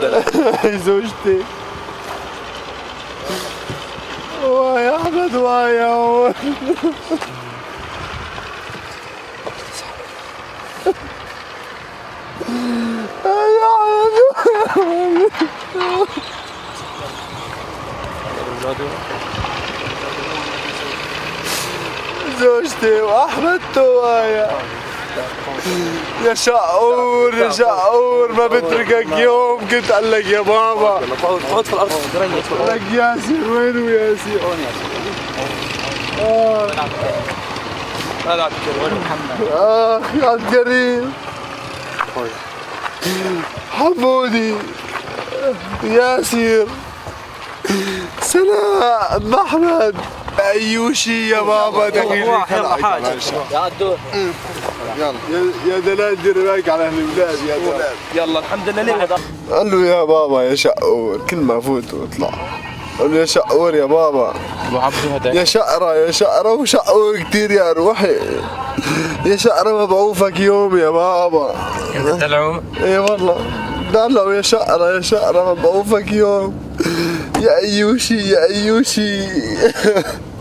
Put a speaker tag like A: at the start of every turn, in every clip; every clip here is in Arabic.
A: دلال
B: زوجتي. ويا أحمد ويا عمر. زوجتي واحمد ويا يا شقور يا شقور ما بتركك يوم. كنت قال لك يا بابا.
A: خد في الأرض
B: لك ياسر وينه ياسر؟ آه
A: لا لا وين محمد
B: يا عبد الكريم حمودي ياسر. سلام أحمد. أيوشي يا بابا دقيقة.
A: يلا حاج
C: يا الدور
B: يا يا دلال دير بالك على أهل البلاد يا دلال.
A: يلا الحمد لله.
B: قال له يا بابا يا شقور كل ما فوت وأطلع. قال له يا شقور يا بابا.
A: أبو عبدو هذا
B: يا شقرة يا شقرة وشقور كتير يا روحي. يا شقرة مبعوفك يوم يا بابا.
A: أنت تلعوم
B: إيه والله. دلعوا يا شقرة يا شقرة مبعوفك يوم. يا أيوشي يا أيوشي.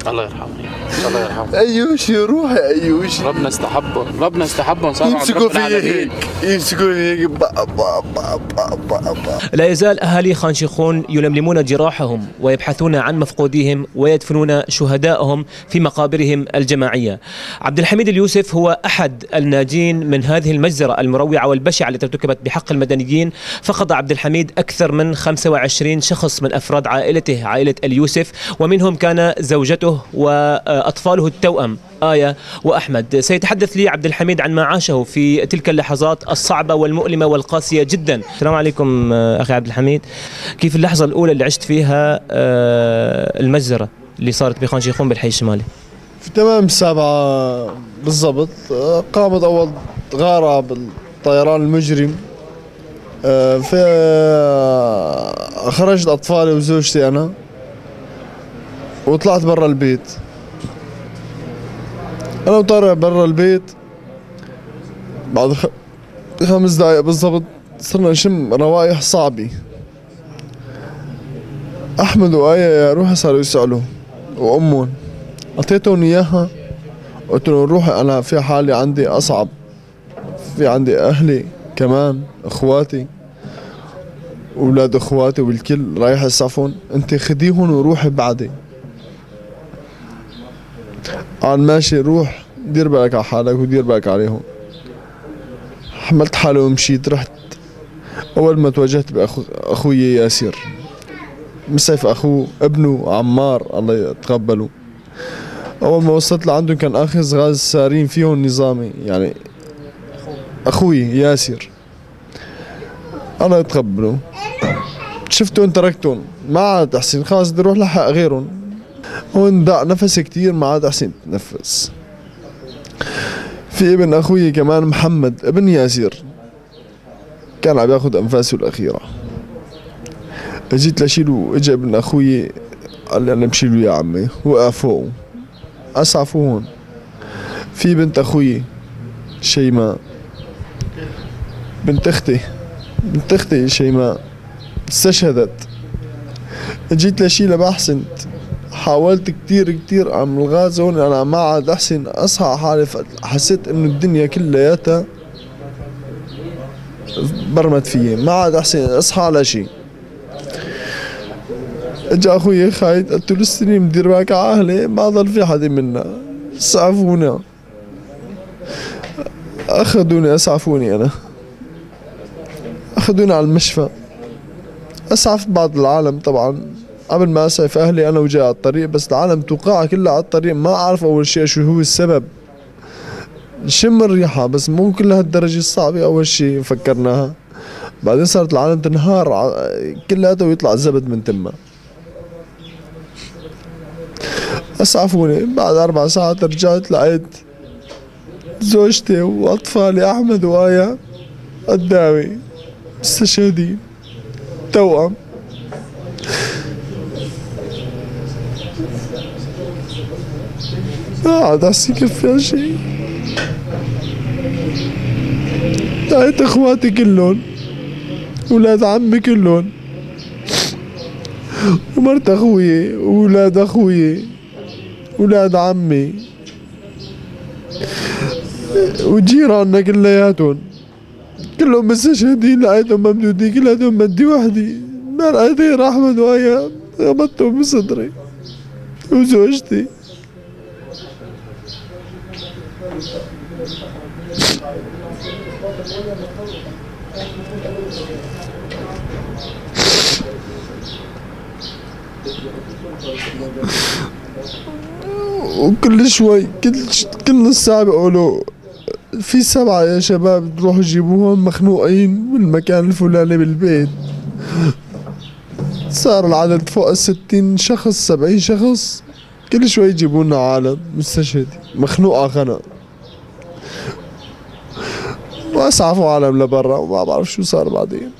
A: الله يرحمه. الله يرحمه
B: ايوشي روحي أيوشي.
A: ربنا استحبه ربنا استحبه وصار
B: يمسكوا في. هيك يمسكوا في هيك با با با با با با.
D: لا يزال أهالي خان شيخون يلملمون جراحهم ويبحثون عن مفقوديهم ويدفنون شهدائهم في مقابرهم الجماعية. عبد الحميد اليوسف هو أحد الناجين من هذه المجزرة المروعة والبشعة التي ارتكبت بحق المدنيين. فقد عبد الحميد أكثر من 25 شخص من أفراد عائلته عائلة اليوسف ومنهم كان زوجته وأطفاله التوأم. آية. وأحمد سيتحدث لي عبد الحميد عن ما عاشه في تلك اللحظات الصعبة والمؤلمة والقاسية جدا. السلام عليكم آه، أخي عبد الحميد. كيف اللحظة الأولى اللي عشت فيها آه، المجزرة اللي صارت بخان شيخون بالحي الشمالي؟
B: في تمام السابعة بالضبط. قامت أول غارة بالطيران المجرم. آه، في آه، خرجت أطفالي وزوجتي أنا وطلعت برا البيت. أنا وطالع برا البيت. بعد. خمس دقايق بالضبط صرنا نشم روايح صعبة. أحمد وآية يا روحي صاروا يسألوا. وأمهم أعطيتهم إياها؟ قلت لهم روحي أنا في حالي عندي أصعب. في عندي أهلي كمان إخواتي. أولاد إخواتي والكل رايح يسعفون. أنت خديهم وروحي بعدي. قال ماشي روح دير بالك على حالك ودير بالك عليهم. حملت حالي ومشيت رحت. أول ما تواجهت بأخوي ياسر مسعف أخوه ابنه عمار الله يتقبله. أول ما وصلت لعندهم كان اخذ غاز سارين فيهم نظامي يعني أخوي ياسر أنا اتقبله شفتهم تركتهم. ما عاد أحسن خلاص بدي أروح لحق غيرهم. هون ضاع نفسي كتير ما عاد أحسن اتنفس في ابن أخوي كمان محمد ابن ياسر كان عم ياخذ أنفاسه الأخيرة. جيت لشيله اجى ابن أخوي قال لي أنا بشيله يا عمي وقف فوقه. اسعفوا هون. في بنت أخوي شيماء بنت أختي بنت أختي شيماء استشهدت. جيت لشيلها ما حسنت حاولت كتير كتير عم الغاز هون أنا ما عاد أحسن. أصحى حالي حسيت إنه الدنيا كلياتها برمت فيي ما عاد أحسن. أصحى على شي. إجا أخوي خايد قلت له السنين مدير على أهلي ما ضل في حدا منا. اسعفونا أخذوني أسعفوني أنا. أخذوني على المشفى. أسعف بعض العالم طبعا. قبل ما اسعف أهلي أنا وجاي على الطريق بس العالم توقع كلها على الطريق. ما أعرف أول شيء شو هو السبب. شم الريحة بس مو كل هالدرجة الصعبة أول شيء فكرناها. بعدين صارت العالم تنهار كلياتها ويطلع الزبد من تمها. اسعفوني بعد أربع ساعات رجعت لقيت زوجتي وأطفالي أحمد وايا قدامي مستشهدين توأم. ما عاد احسي كيف شيء لقيت اخواتي كلهم ولاد عمي كلهم ومرت أخوي وولاد أخوي ولاد عمي وجيراننا كلياتهم كلهم مستشهدين لقيتهم ممدودين كلياتهم مدي وحدي ما لقيت غير احمد وياه غمضتهم بصدري وزوجتي وكل شوي كل كل ساعة بيقولوا في سبعة يا شباب تروحوا جيبوهم مخنوقين بالمكان الفلاني بالبيت. صار العدد فوق الستين شخص سبعين شخص. كل شوي يجيبوا لنا عالم مستشهد مخنوقة خنق واسعفوا عالم لبرا وما بعرف شو صار بعدين.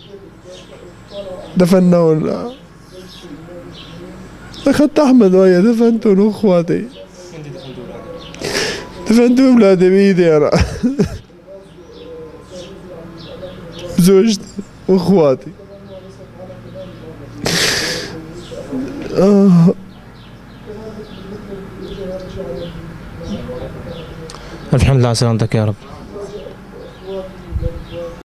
B: دفنا ولا أخذت أحمد ويا دفنتهم واخواتي دفنت اولادي بإيدي أنا. زوجتي وأخواتي. آه.
D: الحمد لله على سلامتك يا رب.